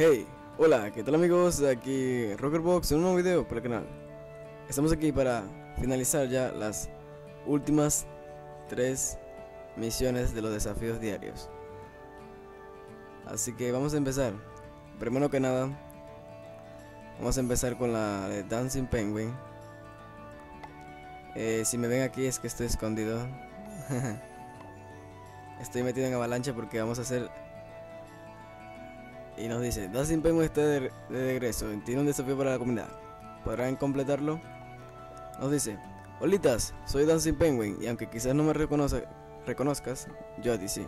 Hey, hola, ¿qué tal amigos? Aquí Rockerbox un nuevo video para el canal. Estamos aquí para finalizar ya las últimas tres misiones de los desafíos diarios. Así que vamos a empezar. Primero que nada, vamos a empezar con la de Dancing Penguin. Eh, si me ven aquí es que estoy escondido. estoy metido en avalancha porque vamos a hacer y nos dice, Dancing Penguin está de, regreso, tiene un desafío para la comunidad. ¿Podrán completarlo? Nos dice, Holitas, soy Dancing Penguin y aunque quizás no me reconozcas, yo sí.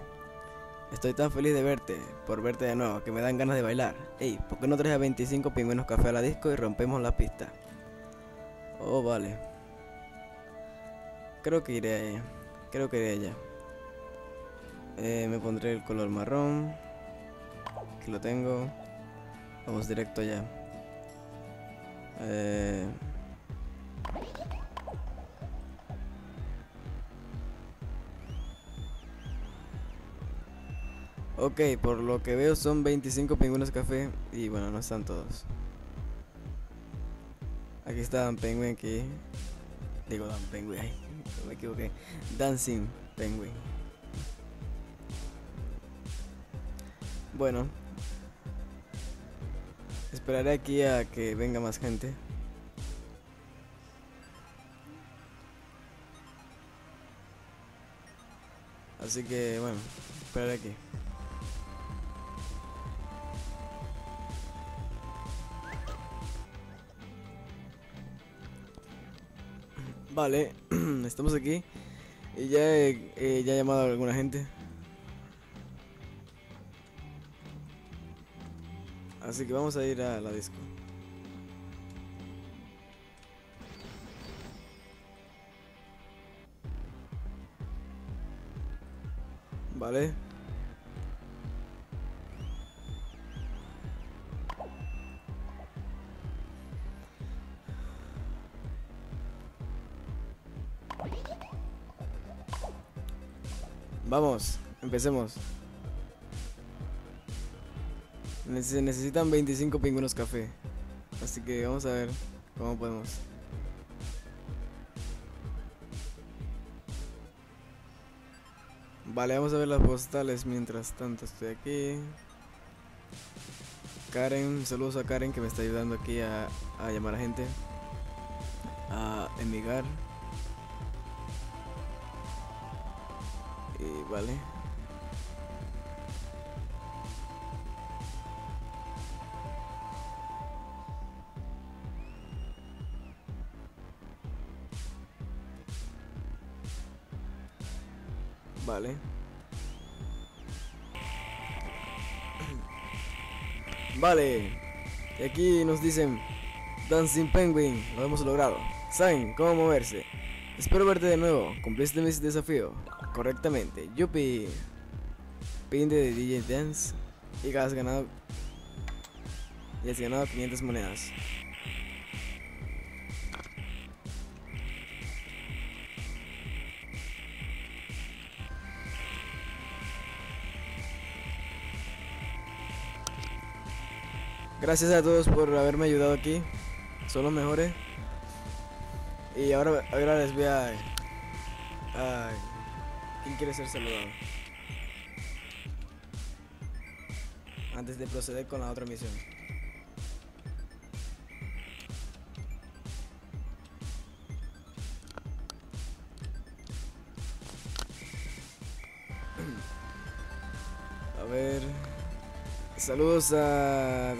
Estoy tan feliz de verte, por verte de nuevo, que me dan ganas de bailar. Ey, ¿por qué no traes a 25 pingüinos café a la disco y rompemos la pista? Oh, vale. Creo que iré allá. Creo que iré allá. Eh, me pondré el color marrón. Aquí lo tengo. Vamos directo allá. Eh... Ok, por lo que veo son 25 pingüinos café y bueno, no están todos. Aquí está Dan Penguin aquí. Digo Dan Penguin, ay, me equivoqué. Dancing Penguin. Bueno, Esperaré aquí a que venga más gente. Así que bueno, esperaré aquí. Vale, estamos aquí y ya he, ya llamado a alguna gente. Así que vamos a ir a la disco. Vale. Vamos, empecemos. Se necesitan 25 pingüinos café. Así que vamos a ver cómo podemos. Vale, vamos a ver las postales mientras tanto estoy aquí. Karen, saludos a Karen que me está ayudando aquí a, llamar a gente. A emigar. Y vale. Vale. Vale. Y aquí nos dicen Dancing Penguin, lo hemos logrado. Saben cómo moverse. Espero verte de nuevo. Cumpliste mi desafío correctamente. Yupi. Pin de DJ Dance. Y has ganado. Y has ganado 500 monedas. Gracias a todos por haberme ayudado aquí. Son los mejores. Y ahora, ahora les voy a... a ¿Quién quiere ser saludado? Antes de proceder con la otra misión. A ver... Saludos a.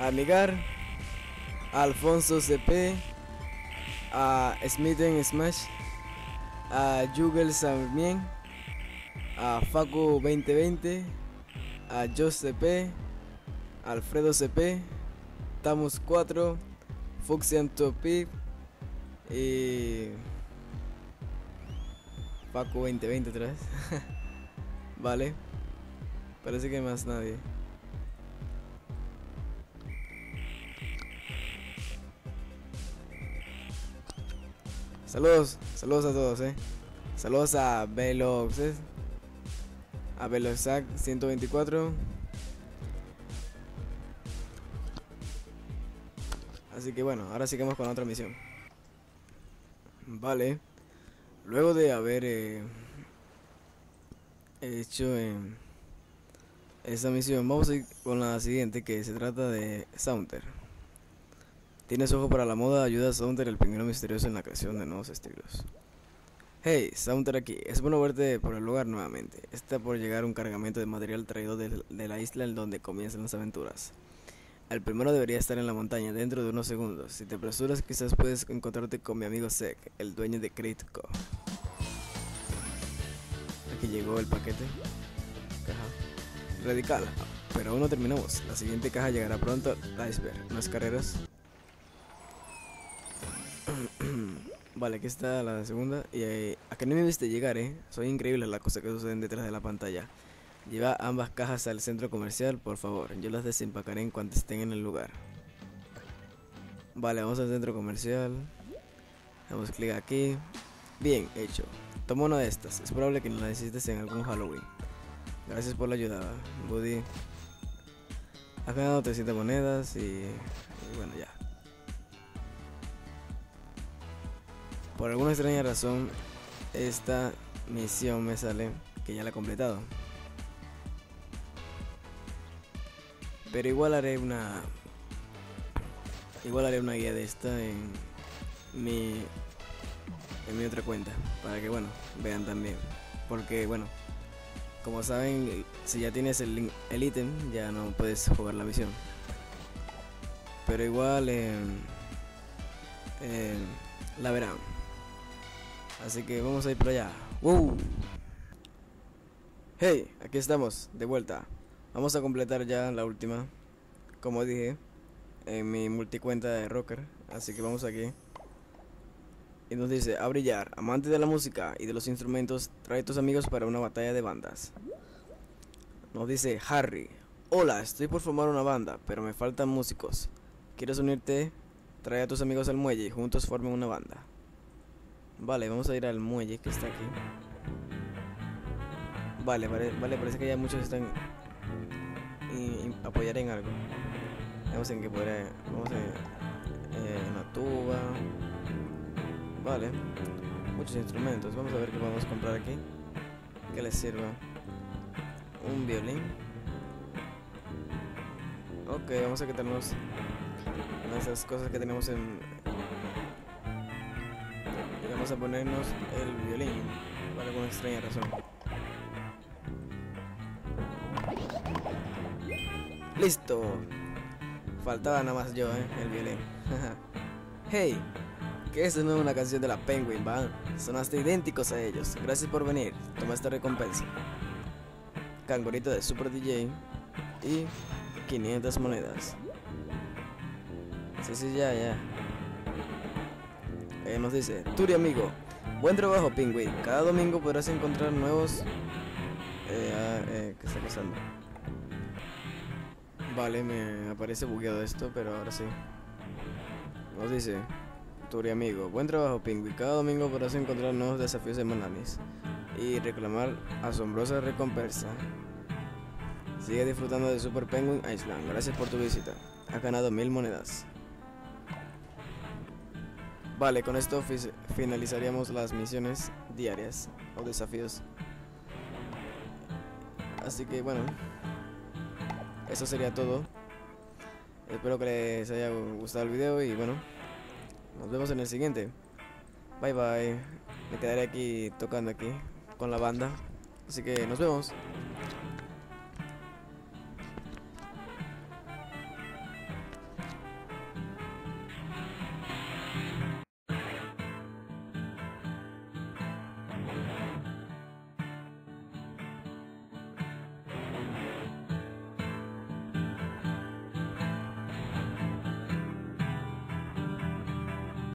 A Migar. A Alfonso CP. A Smith Smash. A Jugel Samien. A Facu 2020. A Josh CP. Alfredo CP. Tamus 4. Fuxian Topi. Y. Facu 2020 otra vez. vale. Parece que más nadie. Saludos, saludos a todos, eh. Saludos a Velox, a Veloxac 124. Así que bueno, ahora sigamos con otra misión. Vale. Luego de haber eh, hecho... Eh, esa misión, vamos a ir con la siguiente que se trata de Saunter. Tienes ojo para la moda, ayuda a Saunter, el pingüino misterioso, en la creación de nuevos estilos. Hey, Saunter aquí. Es bueno verte por el lugar nuevamente. Está por llegar un cargamento de material traído de, de la isla en donde comienzan las aventuras. El primero debería estar en la montaña dentro de unos segundos. Si te apresuras, quizás puedes encontrarte con mi amigo Sek, el dueño de Critco. Aquí llegó el paquete. Radical. Pero aún no terminamos. La siguiente caja llegará pronto. Iceberg. Unas carreras. vale, aquí está la segunda. Y eh, a que no me viste llegar, eh. Soy increíble las cosas que suceden detrás de la pantalla. Lleva ambas cajas al centro comercial, por favor. Yo las desempacaré en cuanto estén en el lugar. Vale, vamos al centro comercial. Damos clic aquí. Bien, hecho. Toma una de estas. Es probable que la necesites en algún Halloween. Gracias por la ayuda, Buddy. Has ganado 300 monedas y, y bueno, ya. Por alguna extraña razón, esta misión me sale que ya la he completado. Pero igual haré una. Igual haré una guía de esta en mi. En mi otra cuenta. Para que, bueno, vean también. Porque, bueno, como saben, si ya tienes el, ítem, ya no puedes jugar la misión. Pero igual eh, eh, la verán. Así que vamos a ir por allá. ¡Wow! Hey, aquí estamos, de vuelta. Vamos a completar ya la última, como dije, en mi multicuenta de rocker. Así que vamos aquí. Y nos dice, a brillar, amante de la música y de los instrumentos, trae a tus amigos para una batalla de bandas. Nos dice Harry, hola, estoy por formar una banda, pero me faltan músicos. ¿Quieres unirte? Trae a tus amigos al muelle y juntos formen una banda. Vale, vamos a ir al muelle que está aquí. Vale, vale, vale parece que ya muchos están y, apoyar en algo. Vamos en que podrá, vamos en eh, una tuba, vale, muchos instrumentos. Vamos a ver qué podemos comprar aquí, que les sirva. Un violín. Ok, vamos a quitarnos esas cosas que tenemos en. Y vamos a ponernos el violín, por alguna extraña razón. Listo. Faltaba nada más yo, ¿eh? El violín. hey, que esa no es una canción de la Penguin Band. Sonaste idénticos a ellos. Gracias por venir. Toma esta recompensa. Cangurito de Super DJ. Y 500 monedas. Sí, sí, ya, ya. Eh, nos dice, Turi amigo, buen trabajo Penguin. Cada domingo podrás encontrar nuevos... Eh, ah, eh, ¿Qué está pasando? Vale, me aparece bugueado esto, pero ahora sí. Nos dice, Turi amigo, buen trabajo Pingui. Cada domingo podrás encontrar nuevos desafíos semanales y reclamar asombrosa recompensa. Sigue disfrutando de Super Penguin Island. Gracias por tu visita. Has ganado mil monedas. Vale, con esto finalizaríamos las misiones diarias o desafíos. Así que bueno, eso sería todo. Espero que les haya gustado el video y bueno, nos vemos en el siguiente. Bye bye. Me quedaré aquí tocando aquí con la banda. Así que nos vemos.